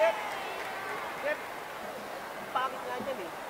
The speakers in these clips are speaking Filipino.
Yep. Yep. Pangit nga dyan eh.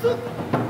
Tut.